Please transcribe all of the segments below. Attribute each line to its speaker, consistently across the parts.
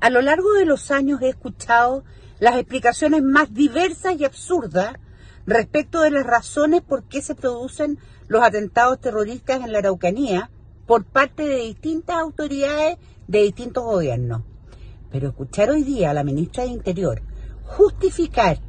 Speaker 1: A lo largo de los años he escuchado las explicaciones más diversas y absurdas respecto de las razones por qué se producen los atentados terroristas en la Araucanía por parte de distintas autoridades de distintos gobiernos. Pero escuchar hoy día a la ministra de Interior justificar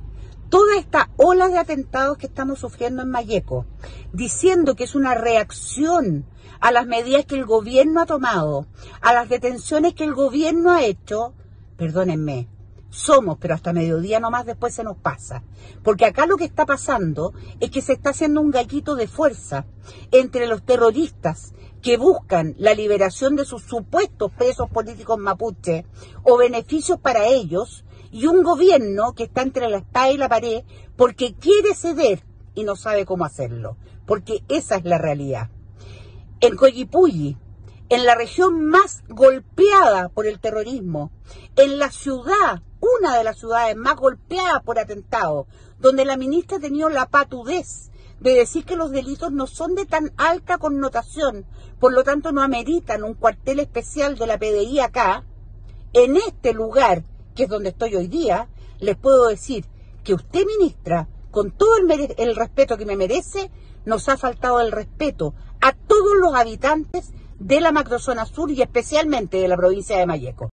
Speaker 1: toda esta ola de atentados que estamos sufriendo en Mayeco, diciendo que es una reacción a las medidas que el gobierno ha tomado, a las detenciones que el gobierno ha hecho, perdónenme, somos, pero hasta mediodía nomás después se nos pasa. Porque acá lo que está pasando es que se está haciendo un gallito de fuerza entre los terroristas que buscan la liberación de sus supuestos presos políticos mapuche o beneficios para ellos y un gobierno que está entre la espada y la pared porque quiere ceder y no sabe cómo hacerlo. Porque esa es la realidad. En Coyipulli, en la región más golpeada por el terrorismo, en la ciudad, una de las ciudades más golpeadas por atentados, donde la ministra ha tenido la patudez de decir que los delitos no son de tan alta connotación, por lo tanto no ameritan un cuartel especial de la PDI acá, en este lugar, que es donde estoy hoy día, les puedo decir que usted, ministra, con todo el, respeto que me merece, nos ha faltado el respeto a todos los habitantes de la macrozona sur y especialmente de la provincia de Mayeco.